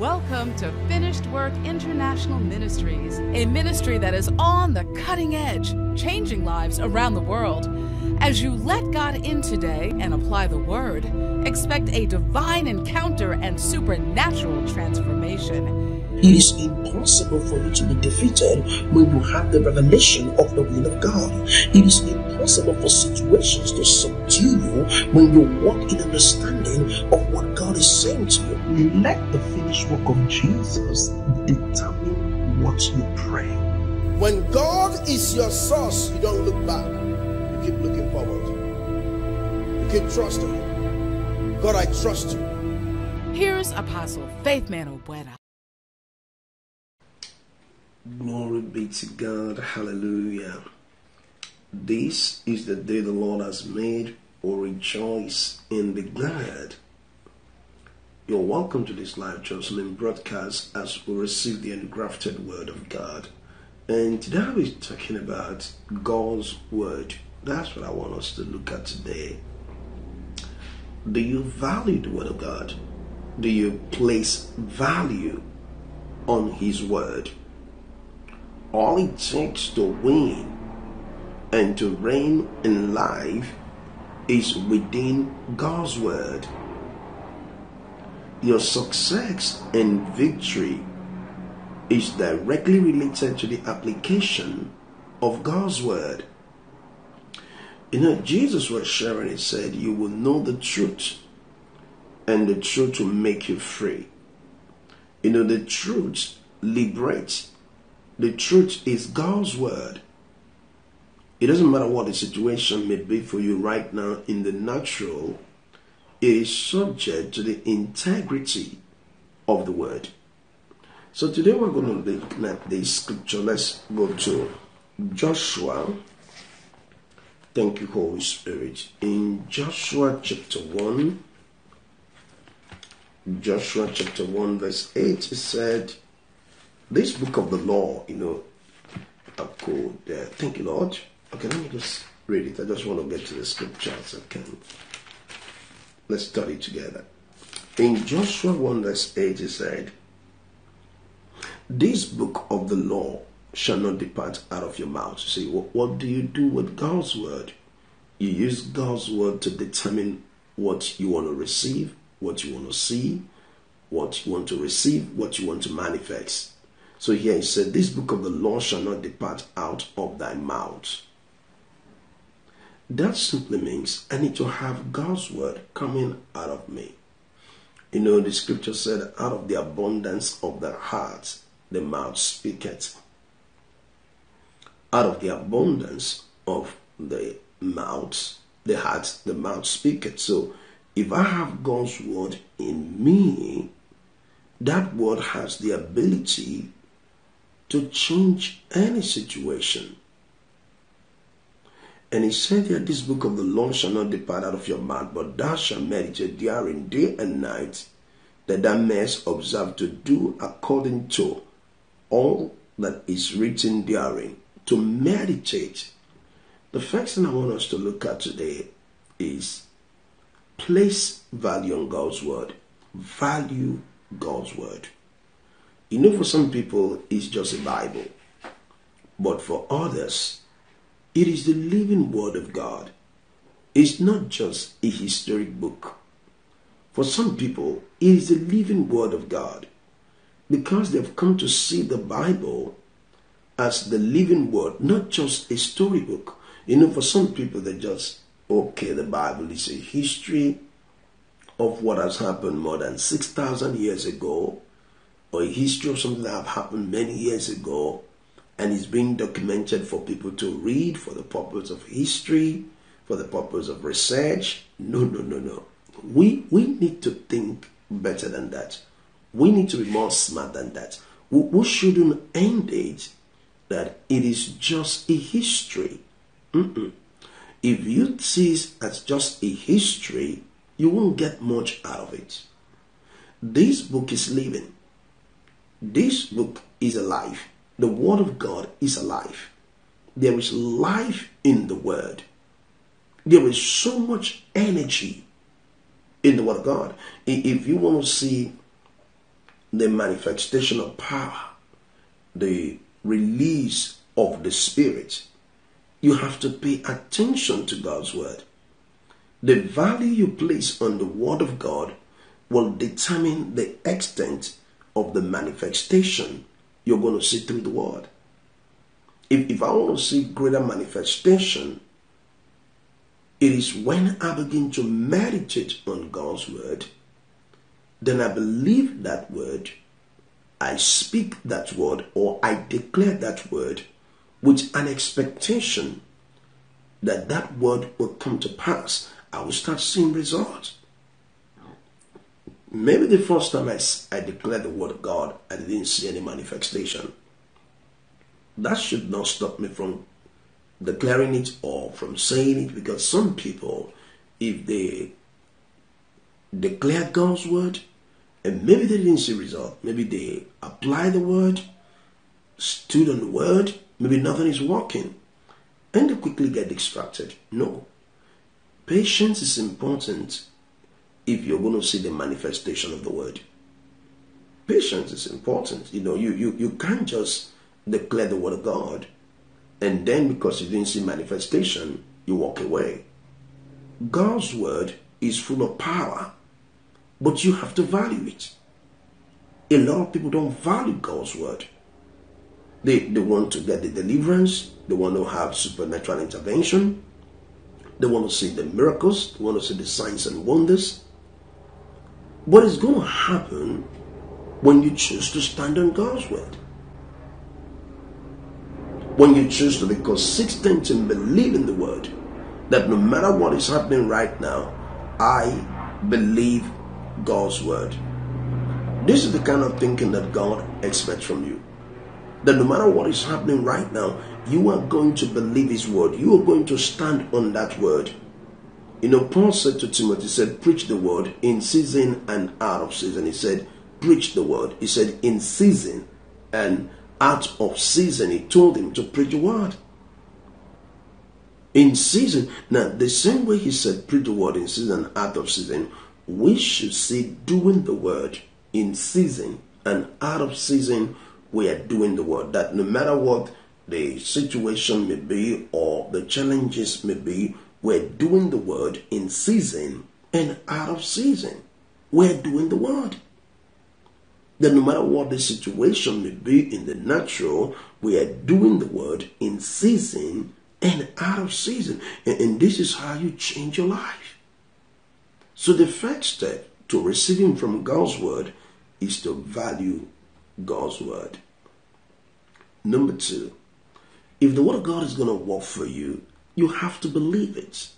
Welcome to Finished Work International Ministries, a ministry that is on the cutting edge, changing lives around the world. As you let God in today and apply the word, expect a divine encounter and supernatural transformation. It is impossible for you to be defeated when you have the revelation of the will of God. It is impossible for situations to subdue you when you walk in understanding of what God is saying to you. Let the finished work of Jesus determine what you pray. When God is your source, you don't look back. You keep looking forward. You keep trusting. God, I trust you. Here's Apostle Faithman Ogboada. Glory be to God. Hallelujah. This is the day the Lord has made. Or rejoice and be glad. You're welcome to this live Jerusalem broadcast as we receive the engrafted word of God. And today be talking about God's word. That's what I want us to look at today. Do you value the word of God? Do you place value on his word? All it takes to win and to reign in life is within God's word. Your success and victory is directly related to the application of God's word. You know, Jesus was sharing, he said, You will know the truth, and the truth will make you free. You know, the truth liberates. The truth is God's word. It doesn't matter what the situation may be for you right now in the natural, it is subject to the integrity of the word. So today we're going to look at the scripture. Let's go to Joshua. Thank you, Holy Spirit. In Joshua chapter 1, Joshua chapter 1, verse 8, it said, This book of the law, you know, I could, uh, thank you, Lord. Okay, let me just read it. I just want to get to the scriptures. Okay. Let's study together. In Joshua 1 verse 8 it said, This book of the law shall not depart out of your mouth. See, what, what do you do with God's word? You use God's word to determine what you want to receive, what you want to see, what you want to receive, what you want to manifest. So here he said, This book of the law shall not depart out of thy mouth that simply means I need to have God's word coming out of me. You know, the scripture said, out of the abundance of the heart, the mouth speaketh. Out of the abundance of the mouth, the heart, the mouth speaketh. So, if I have God's word in me, that word has the ability to change any situation. And he said here, This book of the law shall not depart out of your mouth, but thou shalt meditate therein day and night, that thou mayest observe to do according to all that is written therein. To meditate. The first thing I want us to look at today is place value on God's word. Value God's word. You know, for some people, it's just a Bible, but for others, it is the living Word of God. It's not just a historic book. For some people, it is the living Word of God because they've come to see the Bible as the living Word, not just a storybook. You know, for some people, they just, okay, the Bible is a history of what has happened more than 6,000 years ago, or a history of something that have happened many years ago, and is being documented for people to read for the purpose of history, for the purpose of research. No, no, no, no. We we need to think better than that. We need to be more smart than that. We, we shouldn't end it that it is just a history. Mm-mm. If you see it as just a history, you won't get much out of it. This book is living. This book is alive. The Word of God is alive. There is life in the Word. There is so much energy in the Word of God. If you want to see the manifestation of power, the release of the Spirit, you have to pay attention to God's Word. The value you place on the Word of God will determine the extent of the manifestation you're going to see through the Word. If, if I want to see greater manifestation, it is when I begin to meditate on God's Word, then I believe that word, I speak that word, or I declare that word with an expectation that that word will come to pass. I will start seeing results. Maybe the first time I, I declared the word of God, I didn't see any manifestation. That should not stop me from declaring it or from saying it because some people, if they declare God's word and maybe they didn't see result, maybe they apply the word, stood on the word, maybe nothing is working, and they quickly get distracted. No. Patience is important if you're going to see the manifestation of the word. Patience is important. You know, you, you, you can't just declare the word of God and then because you didn't see manifestation, you walk away. God's word is full of power, but you have to value it. A lot of people don't value God's word. They, they want to get the deliverance, they want to have supernatural intervention, they want to see the miracles, they want to see the signs and wonders. What is going to happen when you choose to stand on God's word? When you choose to be consistent and believe in the word, that no matter what is happening right now, I believe God's word. This is the kind of thinking that God expects from you. That no matter what is happening right now, you are going to believe His word. You are going to stand on that word. You know, Paul said to Timothy, he said, preach the word in season and out of season. He said, preach the word. He said, in season and out of season. He told him to preach the word. In season. Now, the same way he said, preach the word in season and out of season, we should see doing the word in season and out of season, we are doing the word. That no matter what the situation may be or the challenges may be, we're doing the word in season and out of season. We're doing the word that no matter what the situation may be in the natural, we are doing the word in season and out of season. And, and this is how you change your life. So the first step to receiving from God's word is to value God's word. Number two, if the word of God is going to work for you, you have to believe it.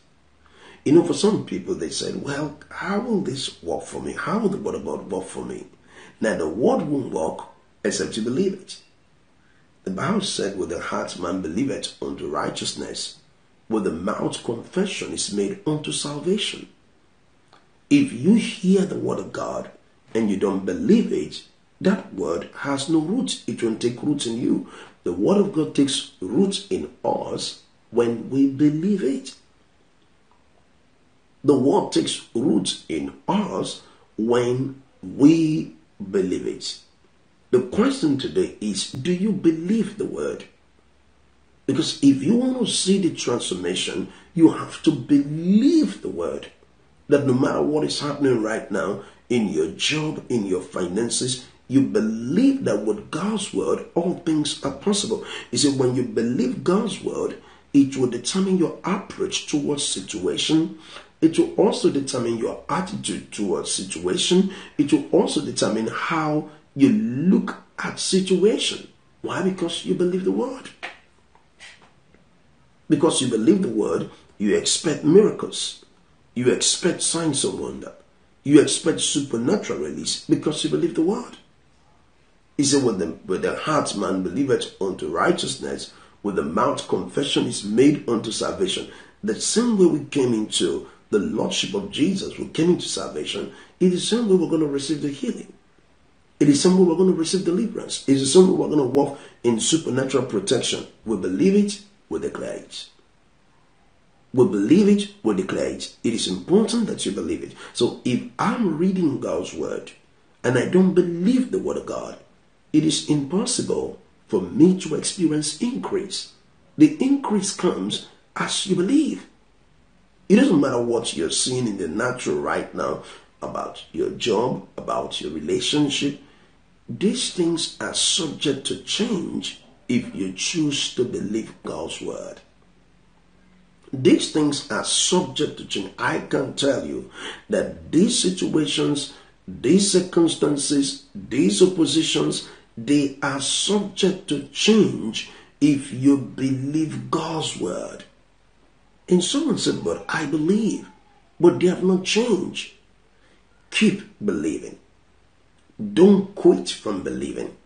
You know, for some people, they said, Well, how will this work for me? How will the word of God work for me? Now the word won't work except you believe it. The Bible said, with the heart man believeth unto righteousness, with the mouth confession is made unto salvation. If you hear the word of God and you don't believe it, that word has no root. It won't take root in you. The word of God takes root in us when we believe it. The word takes root in us when we believe it. The question today is do you believe the word? Because if you want to see the transformation, you have to believe the word. That no matter what is happening right now in your job, in your finances, you believe that with God's word, all things are possible. You see, when you believe God's word, it will determine your approach towards situation, it will also determine your attitude towards situation. It will also determine how you look at situation. Why? Because you believe the word. Because you believe the word, you expect miracles. You expect signs of wonder. You expect supernatural release because you believe the word. He said, with the, with the heart man believeth unto righteousness, with the mouth confession is made unto salvation. The same way we came into the Lordship of Jesus, we came into salvation, it is the same way we're going to receive the healing. It is the same way we're going to receive deliverance. It is the same way we're going to walk in supernatural protection. We believe it, we declare it. We believe it, we declare it. It is important that you believe it. So if I'm reading God's word, and I don't believe the word of God, it is impossible for me to experience increase. The increase comes as you believe. It doesn't matter what you're seeing in the natural right now about your job, about your relationship. These things are subject to change if you choose to believe God's word. These things are subject to change. I can tell you that these situations, these circumstances, these oppositions, they are subject to change if you believe God's word. And someone said, But I believe, but they have not changed. Keep believing. Don't quit from believing.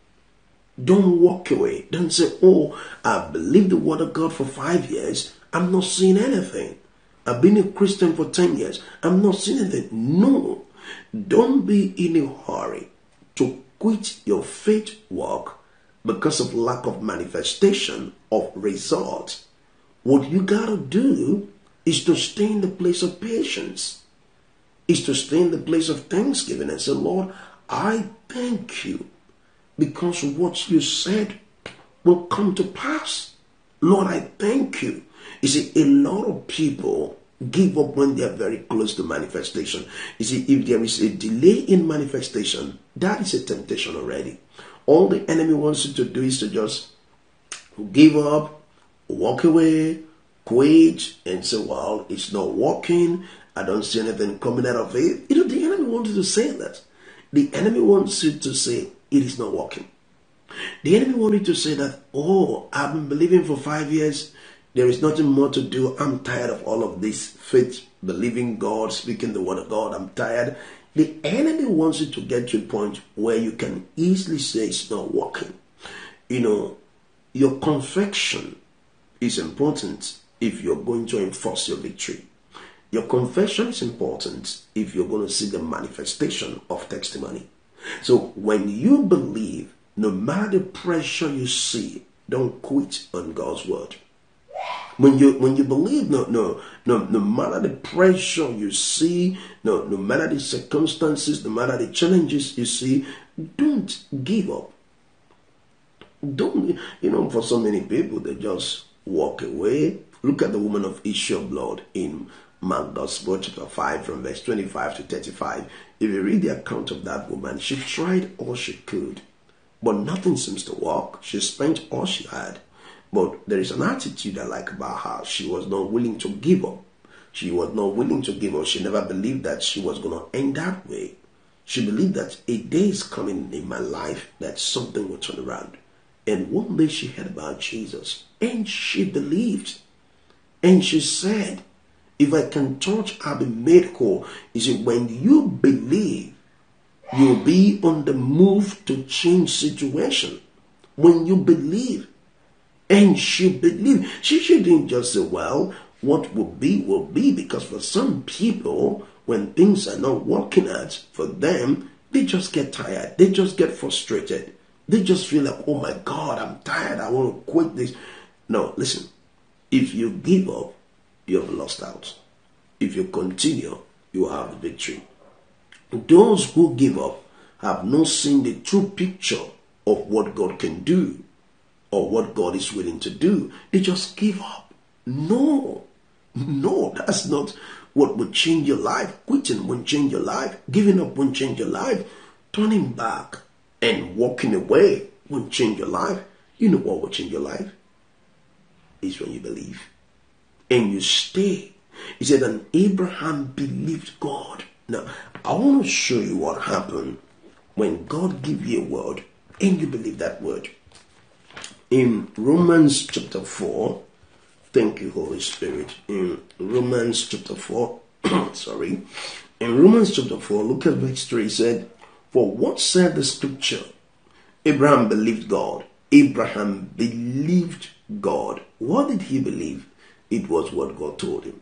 Don't walk away. Don't say, Oh, I've believed the word of God for five years. I'm not seeing anything. I've been a Christian for 10 years. I'm not seeing anything. No. Don't be in a hurry to quit your faith walk because of lack of manifestation of results. What you gotta do is to stay in the place of patience, is to stay in the place of thanksgiving and say, Lord, I thank you because what you said will come to pass. Lord, I thank you. You see, a lot of people give up when they are very close to manifestation. You see, if there is a delay in manifestation, that is a temptation already. All the enemy wants you to do is to just give up, walk away, quit, and say, Well, it's not working. I don't see anything coming out of it. You know, the enemy wants you to say that. The enemy wants you to say, It is not working. The enemy wanted to say that, Oh, I've been believing for five years. There is nothing more to do. I'm tired of all of this faith, believing God, speaking the word of God. I'm tired. The enemy wants you to get to a point where you can easily say it's not working. You know, your confession is important if you're going to enforce your victory. Your confession is important if you're going to see the manifestation of testimony. So when you believe, no matter the pressure you see, don't quit on God's word. When you when you believe, no, no, no, no matter the pressure you see, no, no matter the circumstances, no matter the challenges you see, don't give up. Don't you know? For so many people, they just walk away. Look at the woman of issue of blood in Mark Gospel chapter 5 from verse 25 to 35. If you read the account of that woman, she tried all she could, but nothing seems to work. She spent all she had. But there is an attitude I like about her. She was not willing to give up. She was not willing to give up. She never believed that she was going to end that way. She believed that a day is coming in my life that something will turn around. And one day she heard about Jesus and she believed. And she said, If I can touch, I'll be made whole. You see, when you believe, you'll be on the move to change situation. When you believe, and she believed. She, she didn't just say, well, what will be, will be. Because for some people, when things are not working out for them, they just get tired. They just get frustrated. They just feel like, oh my God, I'm tired. I want to quit this. No, listen. If you give up, you have lost out. If you continue, you have victory. Those who give up have not seen the true picture of what God can do or what God is willing to do. They just give up. No, no, that's not what would change your life. Quitting won't change your life. Giving up won't change your life. Turning back and walking away won't change your life. You know what will change your life? Is when you believe. And you stay. He said, and Abraham believed God. Now, I want to show you what happened when God gives you a word and you believe that word in Romans chapter 4, thank you, Holy Spirit. In Romans chapter 4, sorry, in Romans chapter 4, look at verse 3, he said, For what said the scripture? Abraham believed God. Abraham believed God. What did he believe? It was what God told him.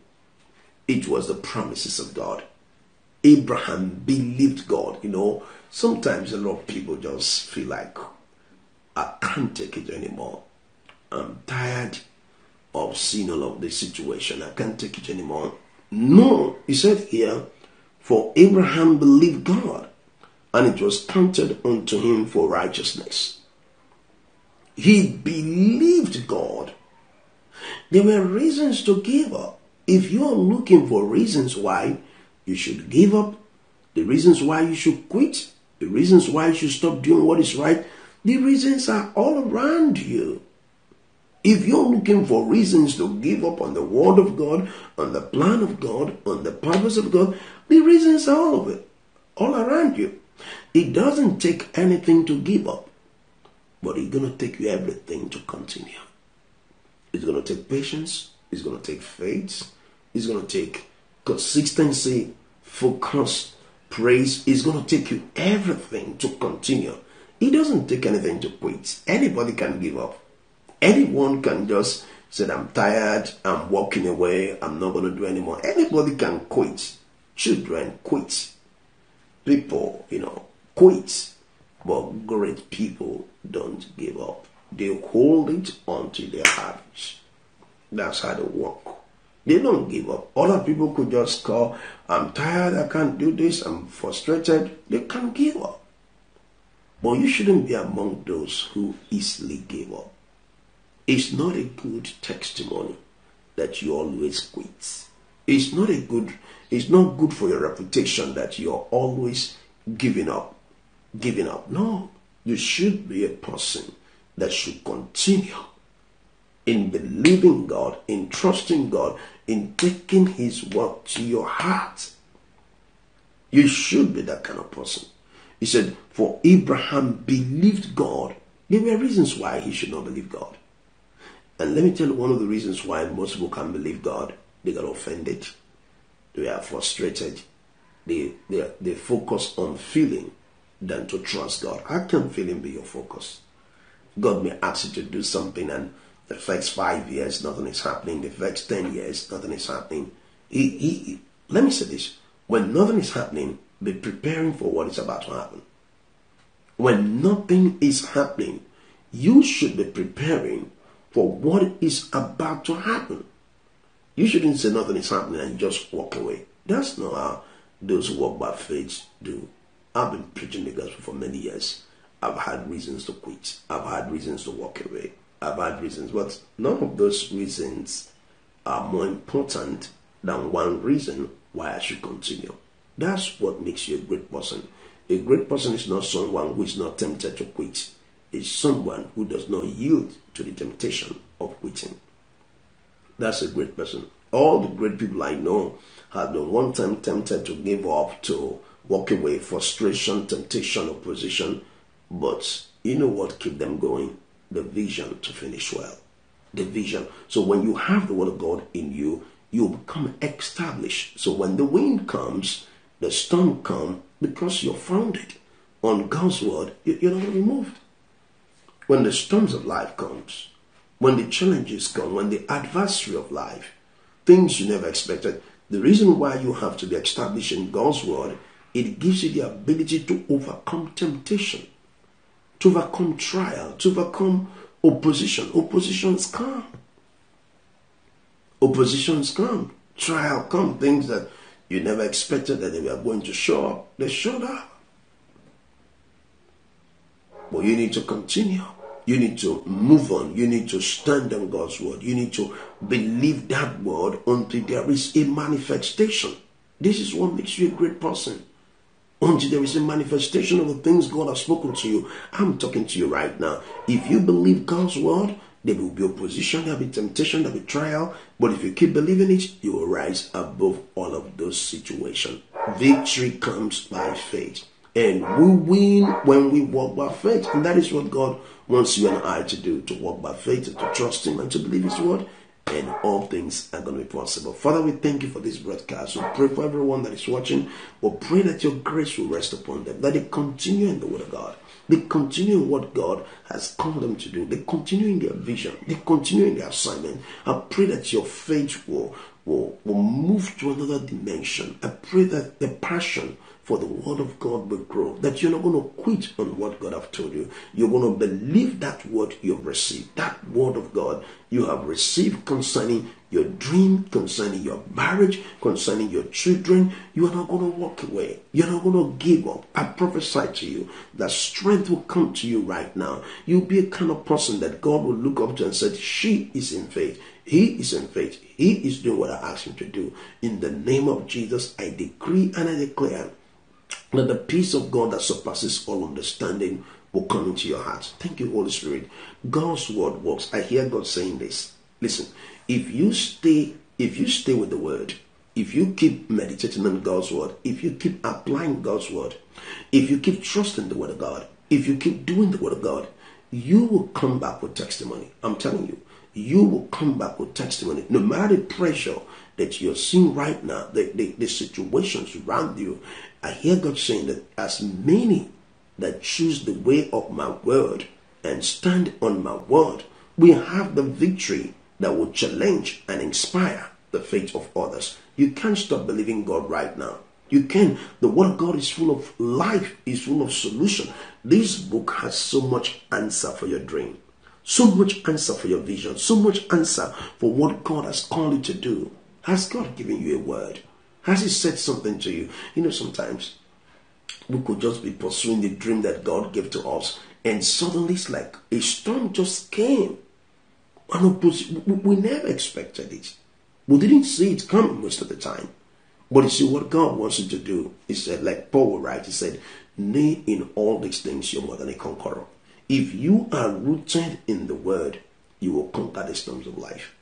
It was the promises of God. Abraham believed God. You know, sometimes a lot of people just feel like I can't take it anymore. I'm tired of seeing all of this situation. I can't take it anymore. No, he said here, for Abraham believed God, and it was counted unto him for righteousness. He believed God. There were reasons to give up. If you're looking for reasons why you should give up, the reasons why you should quit, the reasons why you should stop doing what is right, the reasons are all around you. If you're looking for reasons to give up on the Word of God, on the plan of God, on the purpose of God, the reasons are all of it, all around you. It doesn't take anything to give up, but it's going to take you everything to continue. It's going to take patience, it's going to take faith, it's going to take consistency, focus, praise. It's going to take you everything to continue. It doesn't take anything to quit. Anybody can give up. Anyone can just say, I'm tired, I'm walking away, I'm not going to do anymore. Anybody can quit. Children quit. People, you know, quit. But great people don't give up. They hold it until they have it. That's how they work. They don't give up. Other people could just call, I'm tired, I can't do this, I'm frustrated. They can't give up. But you shouldn't be among those who easily give up. It's not a good testimony that you always quit. It's not a good it's not good for your reputation that you're always giving up. Giving up. No. You should be a person that should continue in believing God, in trusting God, in taking His word to your heart. You should be that kind of person. He said, For Abraham believed God. There were reasons why he should not believe God. And let me tell you one of the reasons why most people can't believe God. They got offended. They are frustrated. They, they, they focus on feeling than to trust God. How can feeling be your focus? God may ask you to do something and the first five years nothing is happening. The first ten years nothing is happening. He, he, let me say this. When nothing is happening, be preparing for what is about to happen. When nothing is happening, you should be preparing for what is about to happen. You shouldn't say nothing is happening and just walk away. That's not how those who walk by faith do. I've been preaching the gospel for many years. I've had reasons to quit. I've had reasons to walk away. I've had reasons, but none of those reasons are more important than one reason why I should continue. That's what makes you a great person. A great person is not someone who is not tempted to quit is someone who does not yield to the temptation of quitting. That's a great person. All the great people I know have been one time tempted to give up, to walk away, frustration, temptation, opposition. But you know what keep them going? The vision to finish well. The vision. So when you have the word of God in you, you become established. So when the wind comes, the storm come because you're founded on God's word, you're not going to be moved when the storms of life comes, when the challenges come, when the adversary of life, things you never expected, the reason why you have to be established in God's word, it gives you the ability to overcome temptation, to overcome trial, to overcome opposition. Oppositions come. Oppositions come. Trial come. Things that you never expected that they were going to show up. They showed up. But you need to continue. You need to move on. You need to stand on God's word. You need to believe that word until there is a manifestation. This is what makes you a great person. Until there is a manifestation of the things God has spoken to you. I'm talking to you right now. If you believe God's word, there will be opposition, there will be temptation, there will be trial. But if you keep believing it, you will rise above all of those situations. Victory comes by faith. And we win when we walk by faith. And that is what God wants you and I to do to walk by faith to trust Him and to believe His word. And all things are going to be possible. Father, we thank you for this broadcast. We pray for everyone that is watching. We pray that your grace will rest upon them, that they continue in the word of God. They continue what God has called them to do. They continue in their vision. They continue in their assignment. I pray that your faith will, will, will move to another dimension. I pray that the passion for the word of God will grow. That you're not going to quit on what God have told you. You're going to believe that word you've received, that word of God you have received concerning your dream, concerning your marriage, concerning your children. You are not going to walk away. You're not going to give up. I prophesy to you that strength will come to you right now. You'll be a kind of person that God will look up to and say, She is in faith. He is in faith. He is doing what I asked him to do. In the name of Jesus, I decree and I declare that the peace of God that surpasses all understanding will come into your heart. Thank you, Holy Spirit. God's word works. I hear God saying this. Listen, if you stay, if you stay with the word, if you keep meditating on God's word, if you keep applying God's word, if you keep trusting the word of God, if you keep doing the word of God, you will come back with testimony. I'm telling you, you will come back with testimony. No matter the pressure that you're seeing right now, the, the, the situations around you, I hear God saying that as many that choose the way of my word and stand on my word, we have the victory that will challenge and inspire the faith of others. You can't stop believing God right now. You can. The word of God is full of life, is full of solution. This book has so much answer for your dream, so much answer for your vision, so much answer for what God has called you to do. Has God given you a word? Has He said something to you? You know, sometimes we could just be pursuing the dream that God gave to us, and suddenly it's like a storm just came. An opposition, we never expected it. We didn't see it coming most of the time. But you see, what God wants you to do, He said, like Paul write, He said, Nay, in all these things you're more than a conqueror. If you are rooted in the Word, you will conquer the storms of life.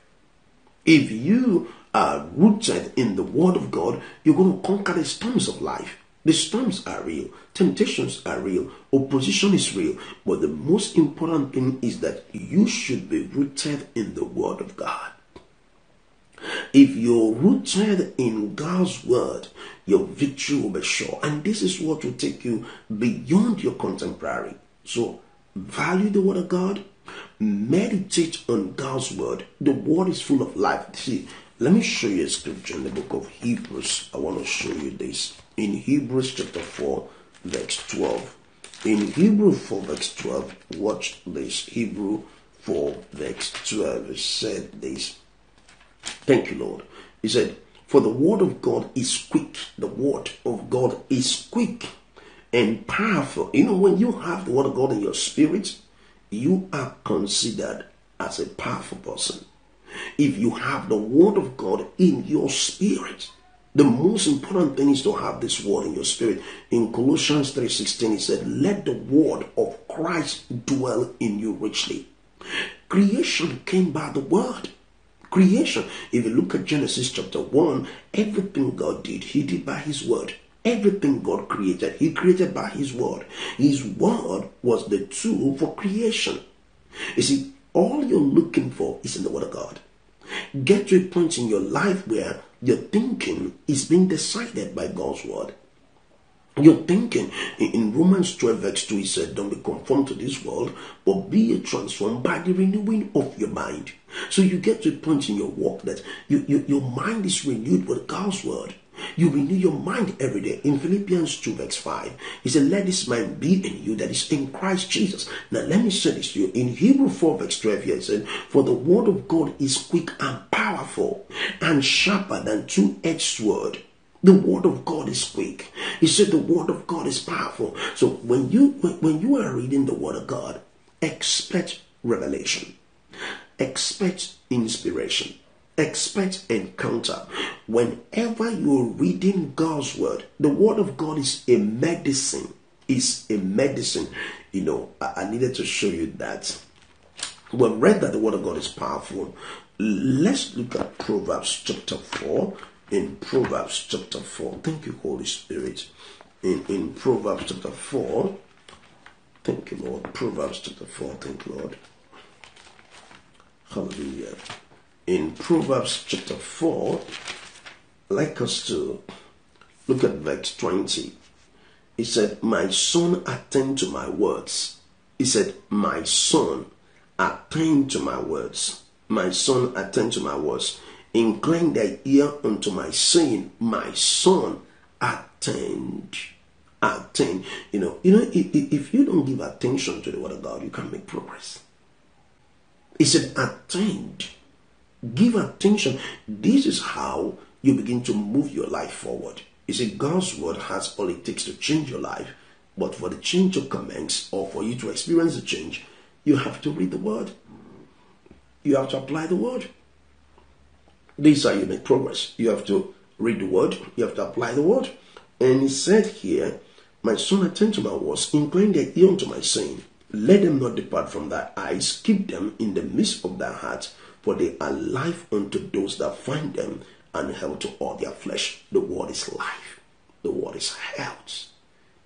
If you are rooted in the Word of God, you're going to conquer the storms of life. The storms are real, temptations are real, opposition is real, but the most important thing is that you should be rooted in the Word of God. If you're rooted in God's Word, your victory will be sure. And this is what will take you beyond your contemporary. So, value the Word of God, meditate on God's Word. The Word is full of life. See, let me show you a scripture in the book of Hebrews. I want to show you this. In Hebrews chapter 4, verse 12. In Hebrew 4, verse 12, watch this. Hebrew 4, verse 12 said this. Thank you, Lord. He said, For the word of God is quick. The word of God is quick and powerful. You know, when you have the word of God in your spirit, you are considered as a powerful person if you have the word of God in your spirit. The most important thing is to have this word in your spirit. In Colossians 3:16 it said, "Let the word of Christ dwell in you richly." Creation came by the word. Creation. If you look at Genesis chapter 1, everything God did, he did by his word. Everything God created, He created by His word. His word was the tool for creation. You see, all you're looking for is in the Word of God. Get to a point in your life where your thinking is being decided by God's Word. Your thinking in Romans 12, verse 2, he said, Don't be conformed to this world, but be transformed by the renewing of your mind. So you get to a point in your walk that you, you, your mind is renewed with God's Word. You renew your mind every day. In Philippians 2, verse 5, he said, Let this mind be in you that is in Christ Jesus. Now, let me say this to you. In Hebrew 4, verse 12, he said, For the word of God is quick and powerful and sharper than two edged sword. The word of God is quick. He said the word of God is powerful. So when you when, when you are reading the word of God, expect revelation. Expect inspiration expect encounter. Whenever you're reading God's word, the word of God is a medicine. Is a medicine. You know, I, I needed to show you that. We read that the word of God is powerful. Let's look at Proverbs chapter 4. In Proverbs chapter 4. Thank you, Holy Spirit. In, in Proverbs chapter 4. Thank you, Lord. Proverbs chapter 4. Thank you, Lord. Hallelujah in Proverbs chapter 4, like us to look at verse 20. He said, My son, attend to my words. He said, My son, attend to my words. My son, attend to my words. Incline thy ear unto my saying, My son, attend Attend. You know, you know, if, you don't give attention to the word of God, you can't make progress. He said, attained. Give attention. This is how you begin to move your life forward. You see, God's word has all it takes to change your life. But for the change to commence or for you to experience the change, you have to read the word. You have to apply the word. This is how you make progress. You have to read the word, you have to apply the word. And he said here, My son, attend to my words, incline their ear unto my saying. Let them not depart from thy eyes, keep them in the midst of thy heart, for they are life unto those that find them, and health to all their flesh. The word is life, the word is health.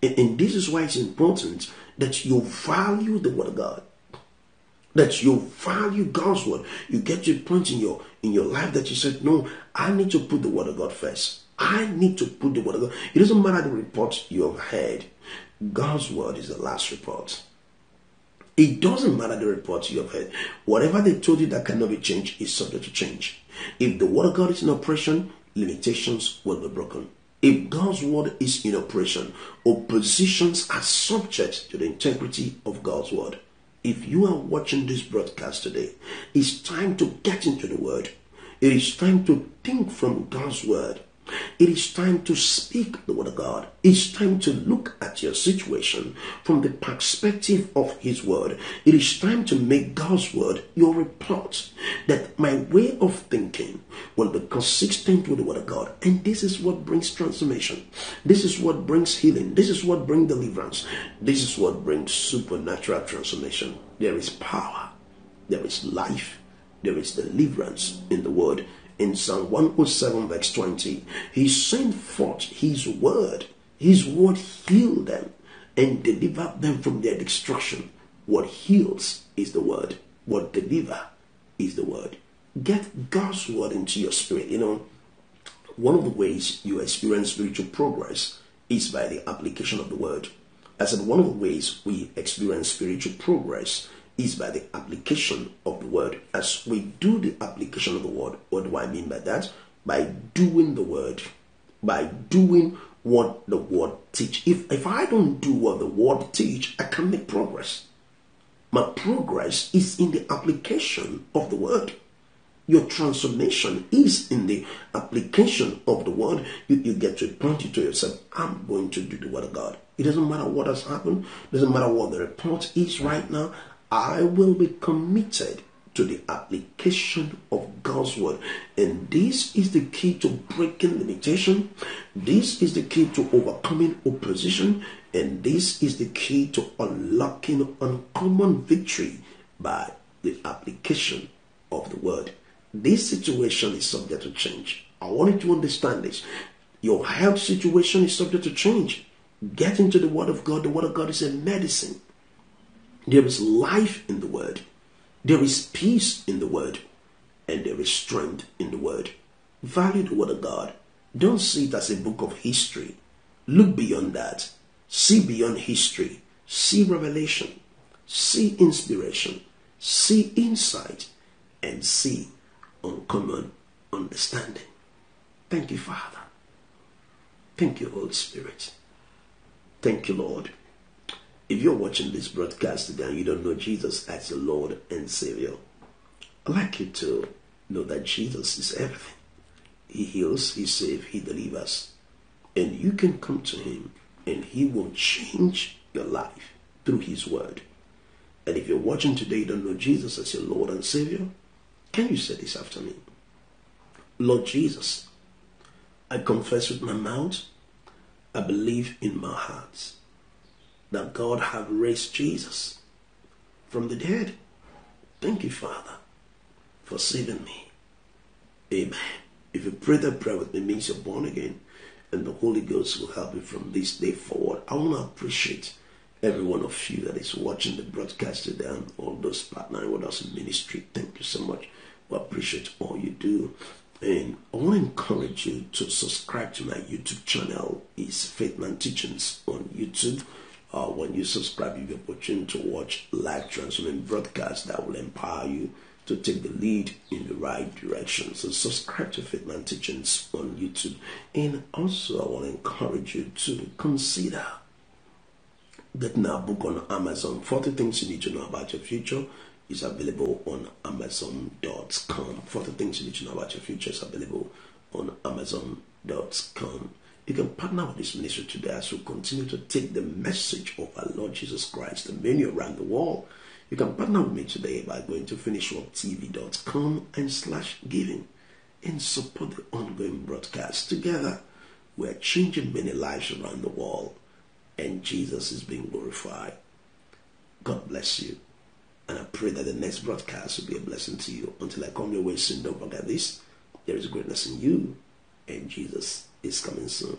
And, and this is why it's important that you value the word of God that you value God's word. You get to a point in your in your life that you said, No, I need to put the word of God first. I need to put the word of God. It doesn't matter the report you have heard. God's word is the last report. It doesn't matter the report you have heard. Whatever they told you that cannot be changed is subject to change. If the word of God is in operation, limitations will be broken. If God's word is in operation, oppositions are subject to the integrity of God's word if you are watching this broadcast today, it's time to get into the Word. It is time to think from God's Word. It is time to speak the word of God. It's time to look at your situation from the perspective of His word. It is time to make God's word your report. That my way of thinking will be consistent with the word of God. And this is what brings transformation. This is what brings healing. This is what brings deliverance. This is what brings supernatural transformation. There is power. There is life. There is deliverance in the word in Psalm 107, verse 20, He sent forth His word. His word healed them and delivered them from their destruction. What heals is the word. What deliver is the word. Get God's word into your spirit. You know, one of the ways you experience spiritual progress is by the application of the word. I said one of the ways we experience spiritual progress is by the application of the word. As we do the application of the word, what do I mean by that? By doing the word, by doing what the word teach. If if I don't do what the word teach, I can't make progress. My progress is in the application of the word. Your transformation is in the application of the word. You, you get to a point tell yourself, I'm going to do the word of God. It doesn't matter what has happened, it doesn't matter what the report is right now. I will be committed to the application of God's word. And this is the key to breaking limitation. This is the key to overcoming opposition. And this is the key to unlocking uncommon victory by the application of the word. This situation is subject to change. I want you to understand this. Your health situation is subject to change. Get into the Word of God. The Word of God is a medicine. There is life in the word. There is peace in the word. And there is strength in the word. Value the word of God. Don't see it as a book of history. Look beyond that. See beyond history. See revelation. See inspiration. See insight. And see uncommon understanding. Thank you, Father. Thank you, Holy Spirit. Thank you, Lord. If you're watching this broadcast today and you don't know Jesus as your Lord and Savior, I'd like you to know that Jesus is everything. He heals, He saves, He delivers. And you can come to Him and He will change your life through His Word. And if you're watching today, you don't know Jesus as your Lord and Savior, can you say this after me? Lord Jesus, I confess with my mouth, I believe in my heart that God have raised Jesus from the dead. Thank you, Father, for saving me. Amen. If you pray that prayer with me, means you're born again, and the Holy Ghost will help you from this day forward. I want to appreciate every one of you that is watching the broadcast today and all those partnering with us in ministry. Thank you so much. We appreciate all you do. And I want to encourage you to subscribe to my YouTube channel. It's Faithman Teachings on YouTube uh, when you subscribe, you get opportunity to watch live transforming broadcasts that will empower you to take the lead in the right direction. So subscribe to Faithman Teachings on YouTube. And also I want to encourage you to consider getting our book on Amazon. 40 Things You Need to Know About Your Future is available on Amazon.com. 40 Things You Need to Know About Your Future is available on Amazon.com. You can partner with this ministry today as we continue to take the message of our Lord Jesus Christ to many around the world. You can partner with me today by going to finishedworktv.com and slash giving and support the ongoing broadcast. Together, we're changing many lives around the world and Jesus is being glorified. God bless you. And I pray that the next broadcast will be a blessing to you. Until I come your way soon, don't forget this. There is greatness in you, and Jesus is coming soon.